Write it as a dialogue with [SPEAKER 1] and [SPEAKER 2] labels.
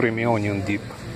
[SPEAKER 1] creamy onion dip.